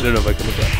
I don't know if I can look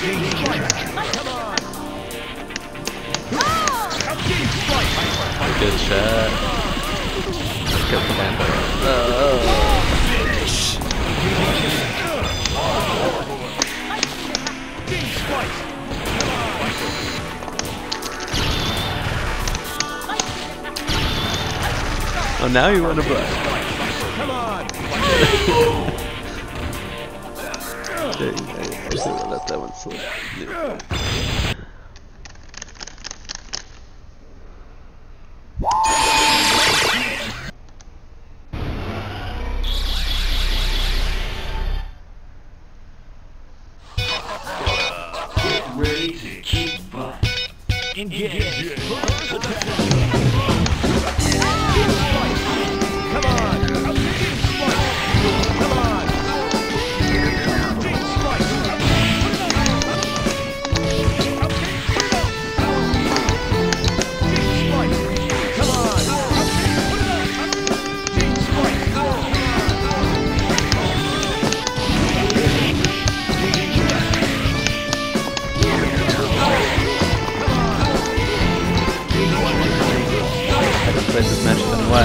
Good shot. Let's go, Commander. Oh. Oh, now you want to buy. Dang, I, I should have let that one slip. Get ready to kick butt. Engage. 我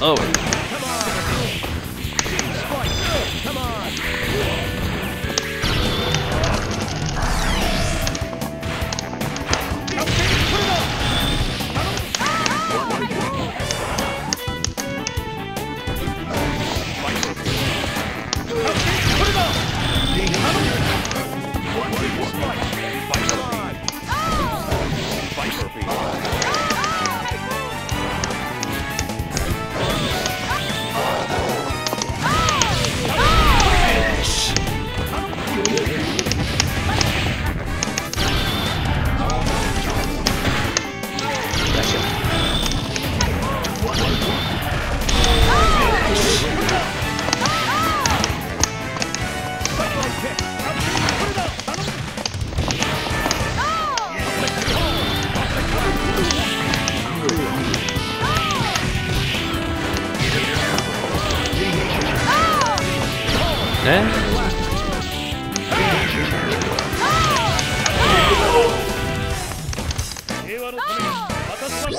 Oh,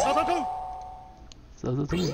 So, so, so. Ready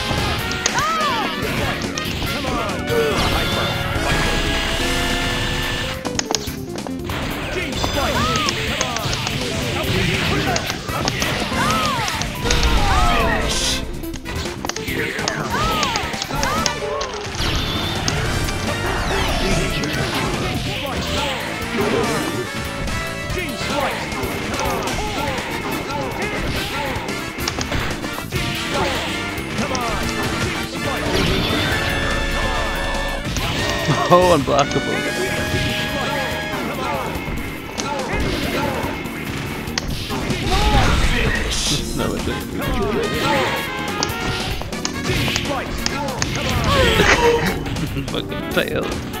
Oh, unblockable. no, it didn't. Fucking failed.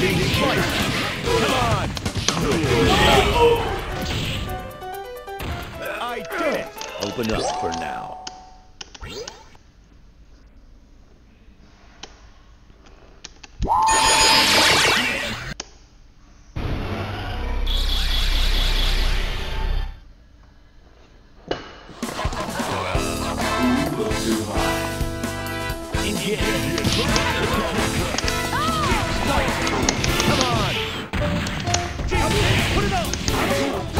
Come on! Open up for now. これだ。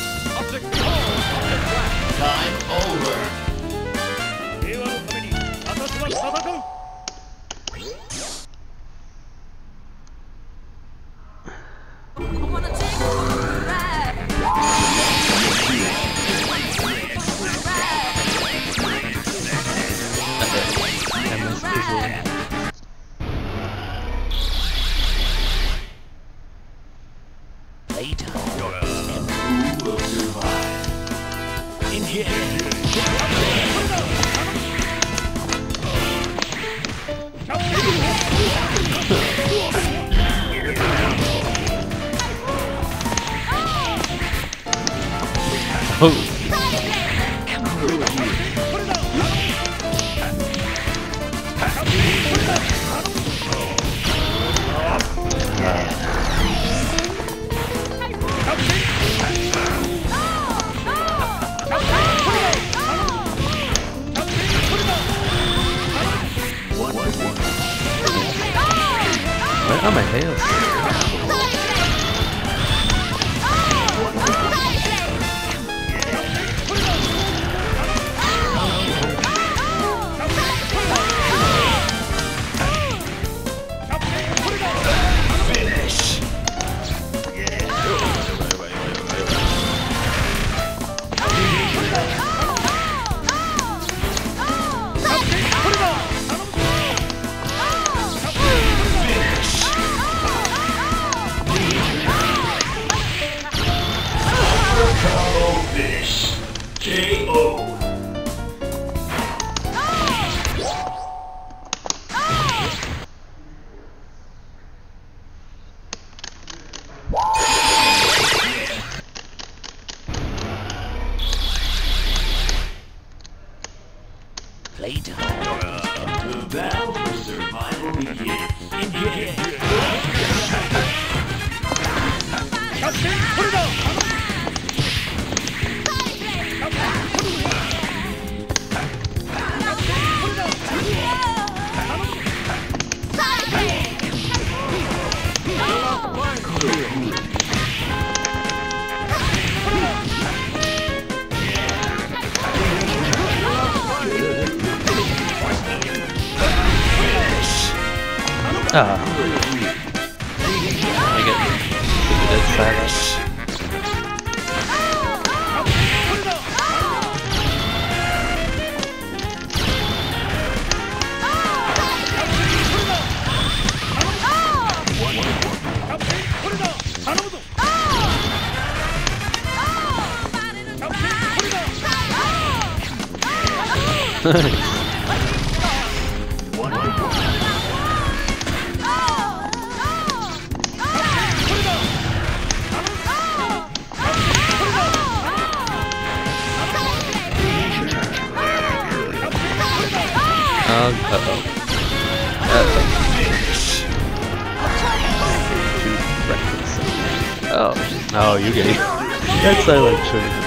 How my hands. One point. Uh-oh. Uh-oh. Oh. Oh, you get it. That's silent shouldn't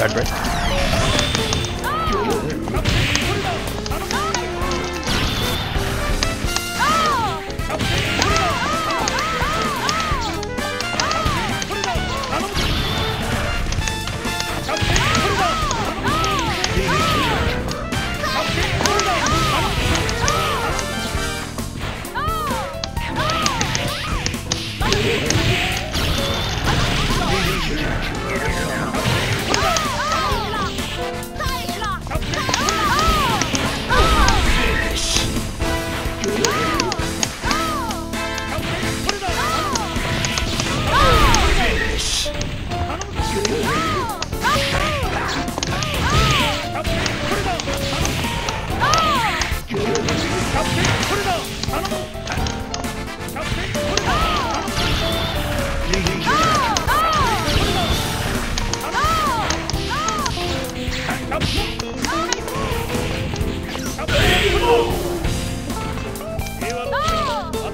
Guard break.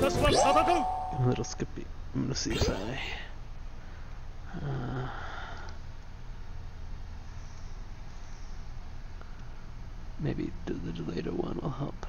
A little skippy. I'm gonna see if I. Uh, maybe do the delayed one will help.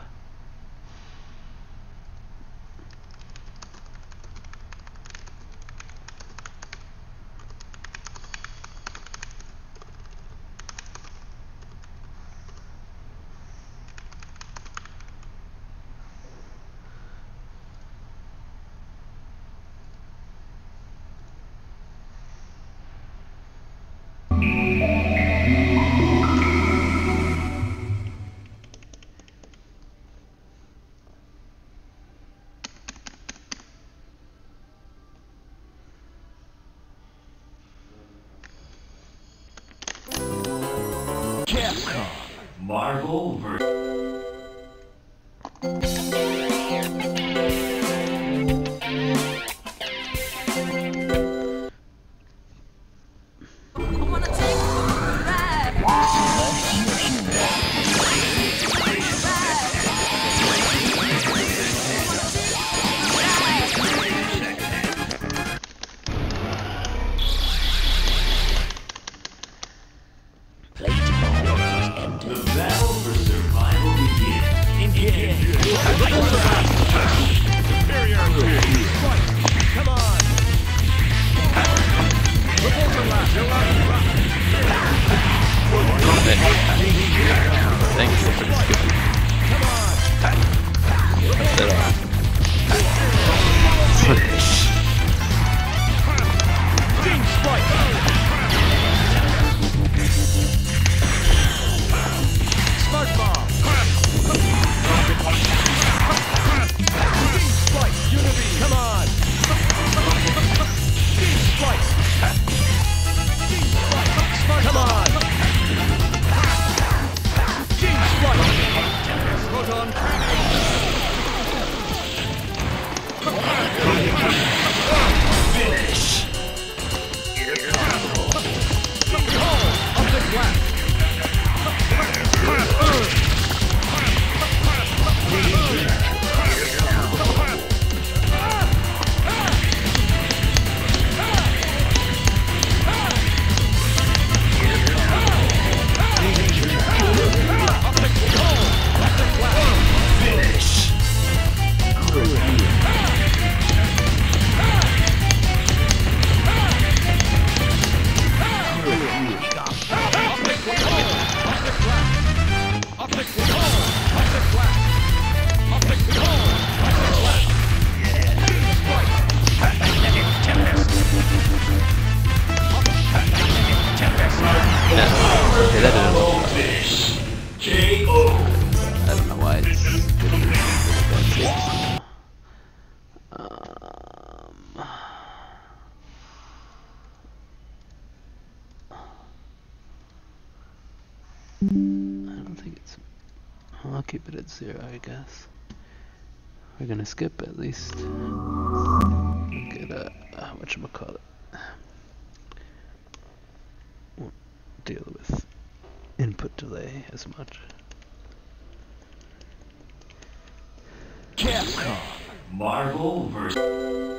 I don't think it's... I'll keep it at zero, I guess. We're gonna skip at least. Look at uh, whatchamacallit. Won't deal with input delay as much. Capcom Marvel vs.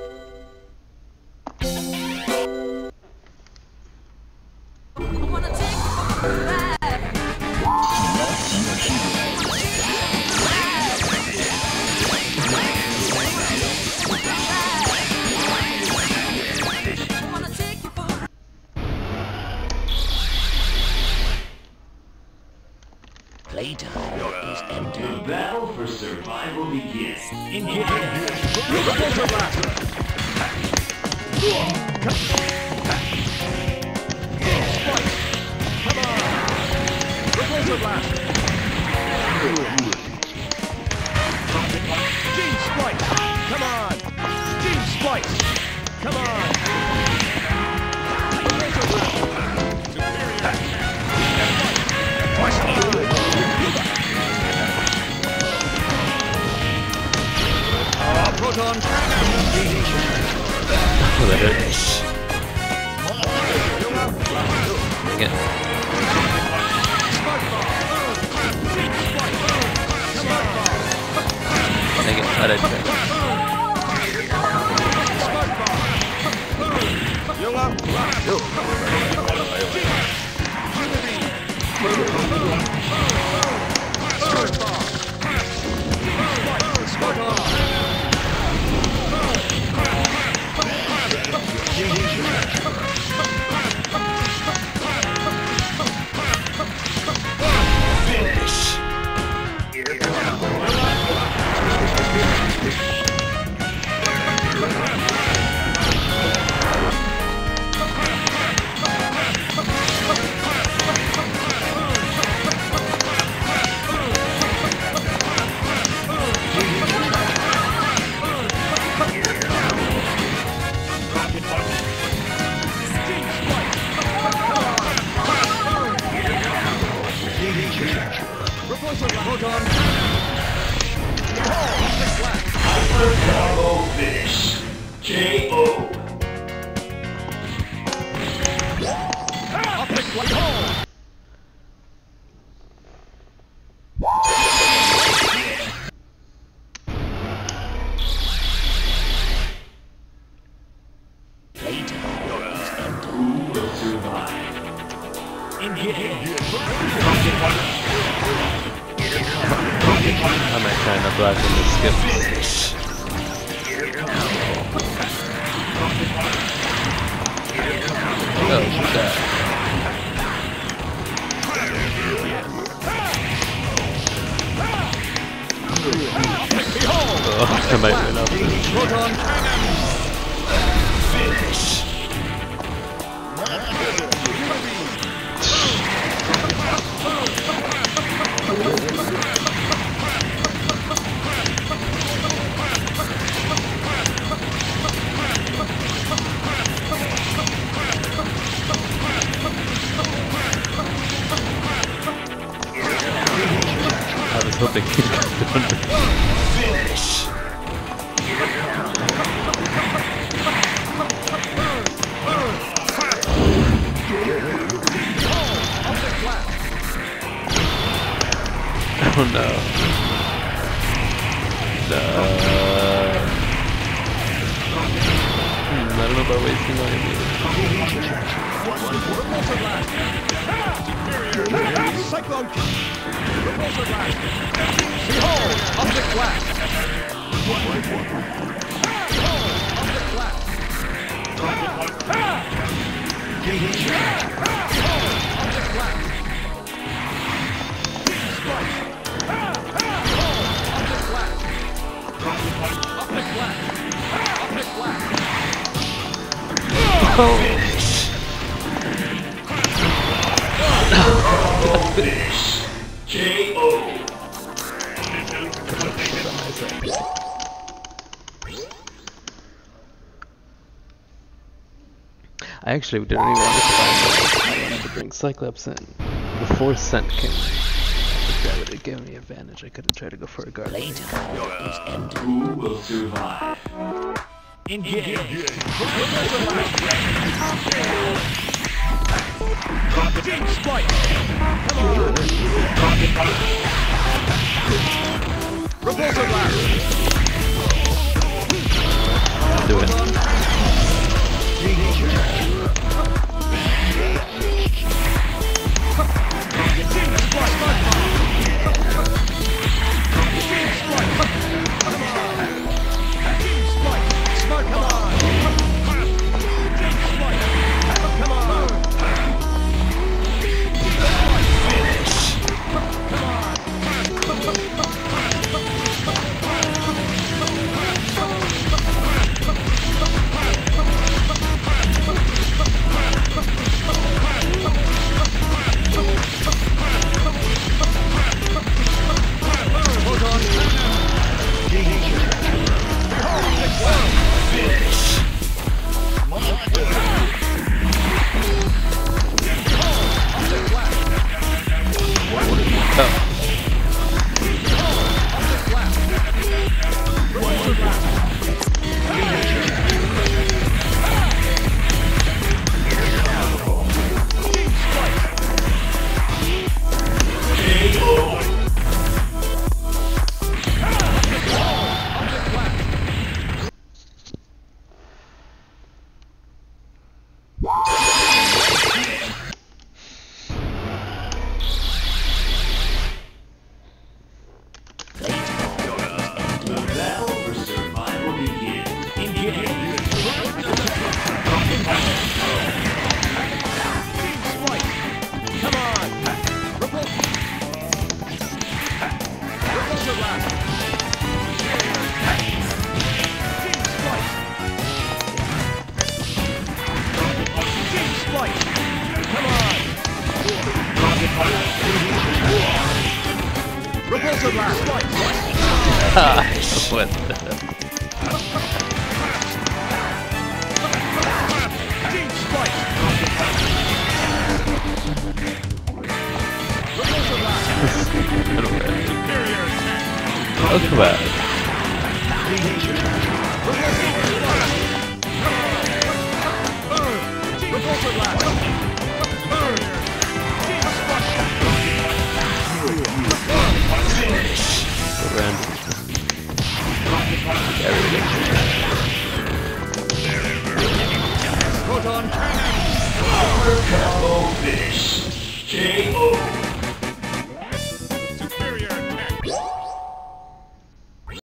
I actually didn't even want to Cyclops. I wanted to bring Cyclops in before Sent came. That would have given me advantage. I could have tried to go for a guard. Later, uh, who will survive? Engage. Engage. Spike. Do it.